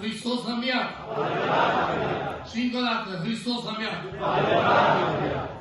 Hristos a înviat! Hristos a înviat!